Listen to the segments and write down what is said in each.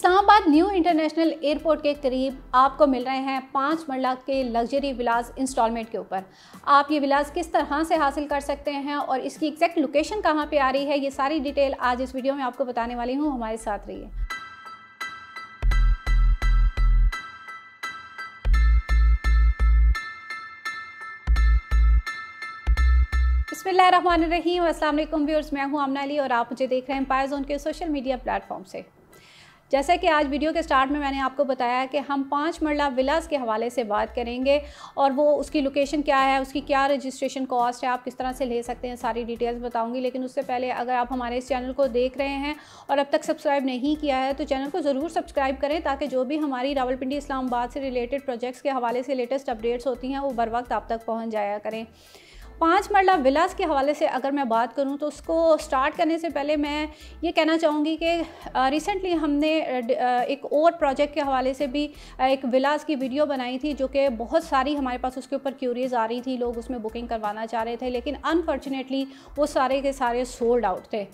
Islamabad new international airport के करीब आपको मिल रहे हैं पाँच मरला के लग्जरी विलास इंस्टॉलमेंट के ऊपर। आप ये विलास किस तरह से हासिल कर सकते हैं और इसकी एग्जैक्ट लोकेशन कहाँ पे आ रही है, ये सारी डिटेल आज इस वीडियो में आपको बताने वाली हूँ, हमारे साथ रहिए। बसमीम अल्लाम व्यूअर्स, मैं हूँ आमना अली और आप मुझे देख रहे हैं पायर जोन के सोशल मीडिया प्लेटफॉर्म से। जैसा कि आज वीडियो के स्टार्ट में मैंने आपको बताया कि हम पाँच मरला विलास के हवाले से बात करेंगे और वो उसकी लोकेशन क्या है, उसकी क्या रजिस्ट्रेशन कॉस्ट है, आप किस तरह से ले सकते हैं सारी डिटेल्स बताऊँगी। लेकिन उससे पहले अगर आप हमारे इस चैनल को देख रहे हैं और अब तक सब्सक्राइब नहीं किया है तो चैनल को ज़रूर सब्सक्राइब करें ताकि जो भी हमारी रावलपिंडी इस्लामाबाद से रिलेटेड प्रोजेक्ट्स के हवाले से लेटेस्ट अपडेट्स होती हैं, वो बर वक्त आप तक पहुँच जाया करें। पाँच मरला विलास के हवाले से अगर मैं बात करूँ तो उसको स्टार्ट करने से पहले मैं ये कहना चाहूँगी कि रिसेंटली हमने एक और प्रोजेक्ट के हवाले से भी एक विलास की वीडियो बनाई थी, जो कि बहुत सारी हमारे पास उसके ऊपर क्यूरीज आ रही थी, लोग उसमें बुकिंग करवाना चाह रहे थे, लेकिन अनफॉर्चुनेटली वो सारे के सारे सोल्ड आउट थे।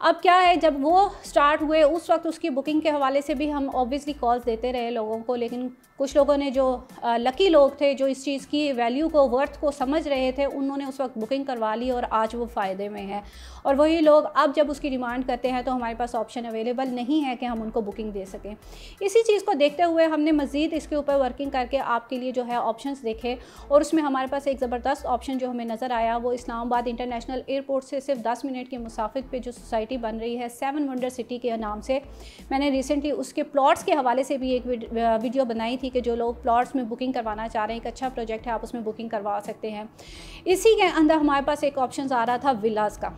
अब क्या है, जब वो स्टार्ट हुए, उस वक्त उसकी बुकिंग के हवाले से भी हम ऑब्वियसली कॉल्स देते रहे लोगों को, लेकिन कुछ लोगों ने जो लकी लोग थे जो इस चीज़ की वैल्यू को वर्थ को समझ रहे थे, उन्होंने उस वक्त बुकिंग करवा ली और आज वो फ़ायदे में है। और वही लोग अब जब उसकी डिमांड करते हैं तो हमारे पास ऑप्शन अवेलेबल नहीं है कि हम उनको बुकिंग दे सकें। इसी चीज़ को देखते हुए हमने मज़ीद इसके ऊपर वर्किंग करके आपके लिए जो है ऑप्शन देखे और उसमें हमारे पास एक ज़बरदस्त ऑप्शन जो हमें नज़र आया, वो इस्लामाबाद इंटरनेशनल एयरपोर्ट से सिर्फ़ दस मिनट के मुसाफिर पर जो सोसाइटी बन रही है सेवन वंडर सिटी के नाम से। मैंने रिसेंटली उसके प्लॉट्स के हवाले से भी एक वीडियो बनाई थी कि जो लोग प्लॉट्स में बुकिंग करवाना चाह रहे हैं, एक अच्छा प्रोजेक्ट है, आप उसमें बुकिंग करवा सकते हैं। इसी के अंदर हमारे पास एक ऑप्शन आ रहा था विलास का।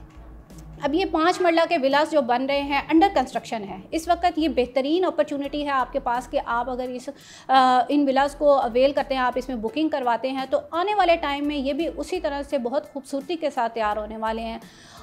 अब ये पाँच मरला के विलास जो बन रहे हैं अंडर कंस्ट्रक्शन है। इस वक्त ये बेहतरीन अपॉर्चुनिटी है आपके पास कि आप अगर इस आ, इन विलास को अवेल करते हैं आप इसमें बुकिंग करवाते हैं तो आने वाले टाइम में ये भी उसी तरह से बहुत खूबसूरती के साथ तैयार होने वाले हैं।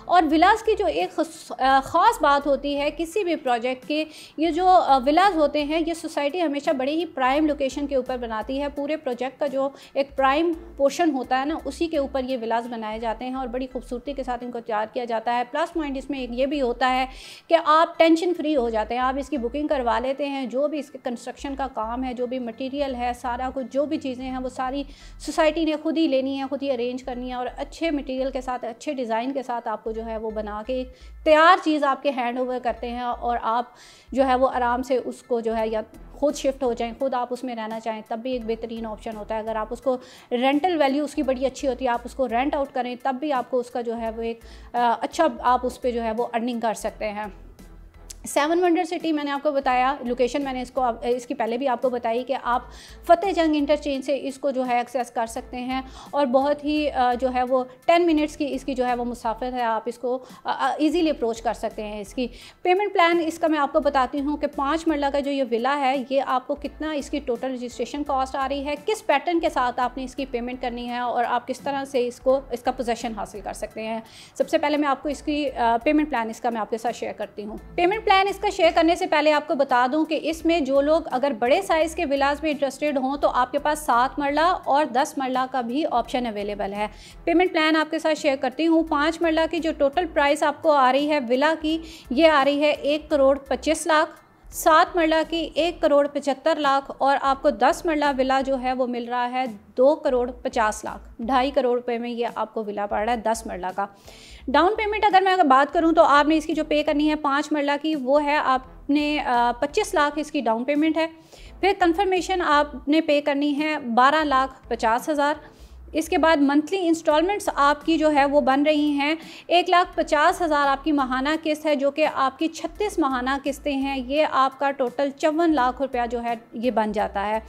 और विलास की जो एक ख़ास बात होती है किसी भी प्रोजेक्ट के ये जो विलास होते हैं ये सोसाइटी हमेशा बड़ी ही प्राइम लोकेशन के ऊपर बनाती है। पूरे प्रोजेक्ट का जो एक प्राइम पोर्शन होता है ना उसी के ऊपर ये विलास बनाए जाते हैं और बड़ी खूबसूरती के साथ इनको तैयार किया जाता है। प्लस पॉइंट इसमें एक ये भी होता है कि आप टेंशन फ्री हो जाते हैं, आप इसकी बुकिंग करवा लेते हैं, जो भी इसके कंस्ट्रक्शन का काम है, जो भी मटीरियल है, सारा कुछ, जो भी चीज़ें हैं, वो सारी सोसाइटी ने खुद ही लेनी है, खुद ही अरेंज करनी है और अच्छे मटीरियल के साथ, अच्छे डिज़ाइन के साथ आपको जो है वो बना के तैयार चीज़ आपके हैंड ओवर करते हैं और आप जो है वो आराम से उसको जो है या खुद शिफ्ट हो जाएँ, खुद आप उसमें रहना चाहें, तब भी एक बेहतरीन ऑप्शन होता है। अगर आप उसको रेंटल वैल्यू उसकी बड़ी अच्छी होती है, आप उसको रेंट आउट करें, तब भी आपको उसका जो है वो एक अच्छा आप उस पर जो है वो अर्निंग कर सकते हैं। सेवन वंडर सिटी मैंने आपको बताया लोकेशन मैंने इसको इसकी पहले भी आपको बताई कि आप फ़तेह जंग इंटरचेंज से इसको जो है एक्सेस कर सकते हैं और बहुत ही जो है वो टेन मिनट्स की इसकी जो है वो मुसाफिर है, आप इसको ईज़िली अप्रोच कर सकते हैं इसकी। पेमेंट प्लान इसका मैं आपको बताती हूँ कि पाँच मरला का जो ये विला है, ये आपको कितना इसकी टोटल रजिस्ट्रेशन कॉस्ट आ रही है, किस पैटर्न के साथ आपने इसकी पेमेंट करनी है और आप किस तरह से इसको, इसका पोजेशन हासिल कर सकते हैं। सबसे पहले मैं आपको इसकी पेमेंट प्लान इसका मैं आपके साथ शेयर करती हूँ। पेमेंट प्लान प्लान इसका शेयर करने से पहले आपको बता दूँ कि इसमें जो लोग अगर बड़े साइज़ के विलास में इंटरेस्टेड हों तो आपके पास सात मरला और दस मरला का भी ऑप्शन अवेलेबल है। पेमेंट प्लान आपके साथ शेयर करती हूँ। पाँच मरला की जो टोटल प्राइस आपको आ रही है विला की, ये आ रही है एक करोड़ पच्चीस लाख। सात मरला की एक करोड़ पचहत्तर लाख और आपको दस मरला विला जो है, वो मिल रहा है दो करोड़ पचास लाख। ढाई करोड़ रुपये में ये आपको विला पड़ रहा है दस मरला का। डाउन पेमेंट अगर मैं अगर बात करूँ तो आपने इसकी जो पे करनी है पाँच मरला की, वो है आपने पच्चीस लाख इसकी डाउन पेमेंट है। फिर कन्फर्मेशन आपने पे करनी है बारह लाख पचास हज़ार। इसके बाद मंथली इंस्टॉलमेंट्स आपकी जो है वो बन रही हैं। एक लाख पचास हज़ार आपकी महाना किस्त है, जो कि आपकी छत्तीस महाना किस्तें हैं। ये आपका टोटल चौवन लाख रुपया जो है, ये बन जाता है।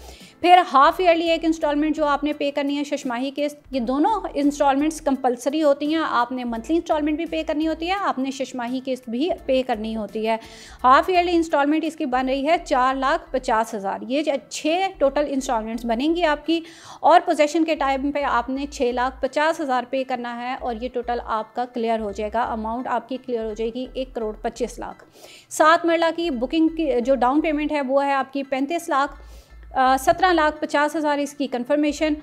फिर हाफ़ ईयरली एक इंस्टॉलमेंट जो आपने पे करनी है, शशमाही किस्त। ये दोनों इंस्टॉलमेंट्स कंपलसरी होती हैं। आपने मंथली इंस्टॉलमेंट भी पे करनी होती है, आपने शशमाही किस्त भी पे करनी होती है। हाफ़ ईयरली इंस्टॉलमेंट इसकी बन रही है चार लाख पचास हज़ार। ये छः टोटल इंस्टॉलमेंट्स बनेंगी आपकी, और पोजेशन के टाइम पर आपने छः लाख पचास हज़ार पे करना है और ये टोटल आपका क्लियर हो जाएगा। अमाउंट आपकी क्लियर हो जाएगी एक करोड़ पच्चीस लाख। सात मरला की बुकिंग की, जो डाउन पेमेंट है, वो है आपकी पैंतीस लाख सत्रह लाख पचास हज़ार इसकी कन्फर्मेशन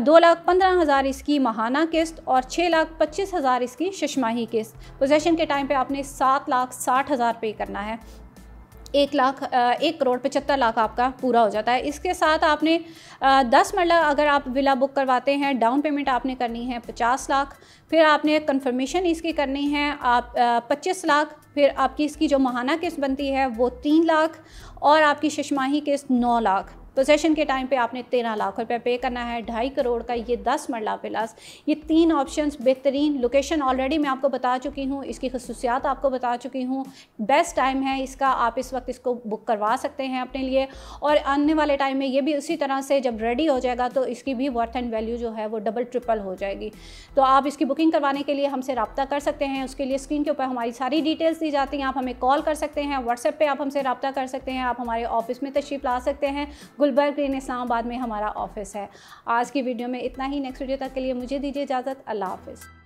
दो लाख पंद्रह हज़ार इसकी महाना किस्त और छः लाख पच्चीस हज़ार इसकी शशमाही किस्त। पोजेशन के टाइम पे आपने सात लाख साठ हज़ार पे करना है। एक लाख एक करोड़ पचहत्तर लाख आपका पूरा हो जाता है। इसके साथ आपने दस मरला अगर आप विला बुक करवाते हैं, डाउन पेमेंट आपने करनी है पचास लाख, फिर आपने कंफर्मेशन इसकी करनी है, आप पच्चीस लाख, फिर आपकी इसकी जो महाना किस्त बनती है वो तीन लाख, और आपकी शशमाही किस्त नौ लाख। पोजेशन के टाइम पे आपने तेरह लाख रुपए पे करना है, ढाई करोड़ का ये दस मरला प्लास ये तीन ऑप्शंस बेहतरीन लोकेशन ऑलरेडी मैं आपको बता चुकी हूँ, इसकी खसूसियात आपको बता चुकी हूँ बेस्ट टाइम है इसका, आप इस वक्त इसको बुक करवा सकते हैं अपने लिए, और आने वाले टाइम में ये भी उसी तरह से जब रेडी हो जाएगा तो इसकी भी वर्थ एंड वैल्यू जो है वो डबल ट्रिपल हो जाएगी। तो आप इसकी बुकिंग करवाने के लिए हमसे रबता कर सकते हैं, उसके लिए स्क्रीन के ऊपर हमारी सारी डिटेल्स दी जाती हैं, आप हमें कॉल कर सकते हैं व्हाट्सएप पर आप हमसे रबता कर सकते हैं, आप हमारे ऑफ़िस में तशरीफ़ ला सकते हैं गुलबर्ग ग्रीन इस्लामाबाद में हमारा ऑफ़िस है। आज की वीडियो में इतना ही। नेक्स्ट वीडियो तक के लिए मुझे दीजिए इजाज़त। अल्लाह हाफिज़।